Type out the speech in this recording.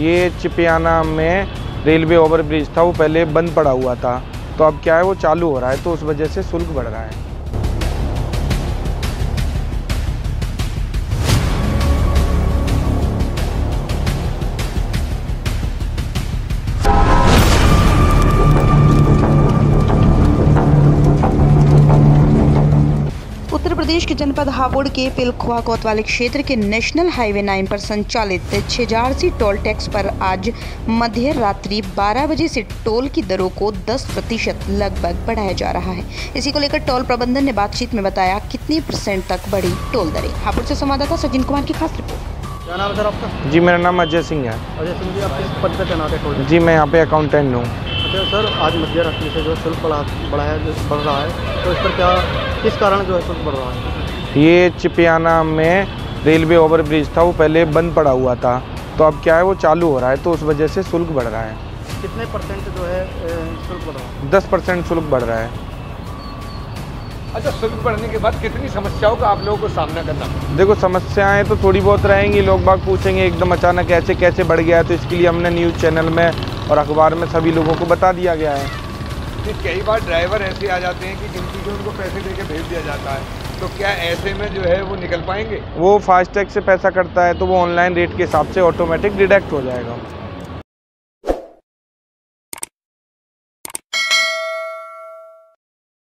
ये चिपियाना में railway overbridge था, वो पहले बंद पड़ा हुआ था। तो अब क्या है, वो चालू हो रहा है तो उस वजह से शुल्क बढ़ रहा है। उत्तर प्रदेश के जनपद हापुड़ के पिलखुआ कोतवाली क्षेत्र के नेशनल हाईवे 9 पर संचालित छेजारसी टोल टैक्स पर आज मध्य रात्रि 12 बजे से टोल की दरों को 10 प्रतिशत लगभग बढ़ाया जा रहा है। इसी को लेकर टोल प्रबंधन ने बातचीत में बताया कितनी परसेंट तक बढ़ी टोल दरें। हापुड़ से संवाददाता सचिन कुमार की खास रिपोर्ट। क्या नाम है सर आपका? जी मेरा नाम अजय सिंह है। अजय सिंह जी आप किस पद पर तैनात है जी मैं यहाँ पे अकाउंटेंट हूँ। अच्छा सर। आज मध्य रात्रि से जो शुल्क बढ़ा बढ़ाया बढ़ रहा है। तो इस पर क्या किस कारण जो है शुल्क बढ़ रहा है? ये चिपियाना में रेलवे ओवर ब्रिज था वो पहले बंद पड़ा हुआ था। तो अब क्या है वो चालू हो रहा है तो उस वजह से शुल्क बढ़ रहा है। कितने परसेंट जो है शुल्क बढ़ रहा है? दस परसेंट शुल्क बढ़ रहा है। अच्छा शुल्क बढ़ने के बाद कितनी समस्याओं का आप लोगों को सामना करना? देखो समस्याएँ तो थोड़ी बहुत रहेंगी लोग बाग पूछेंगे एकदम अचानक ऐसे कैसे बढ़ गया है तो इसके लिए हमने न्यूज़ चैनल में और अखबार में सभी लोगों को बता दिया गया है। कि कई बार ड्राइवर ऐसे आ जाते हैं कि जिनकी जो उनको पैसे दे के भेज दिया जाता है। तो क्या ऐसे में जो है वो निकल पाएँगे? वो फास्टैग से पैसा करता है तो वो ऑनलाइन रेट के हिसाब से ऑटोमेटिक डिडक्ट हो जाएगा।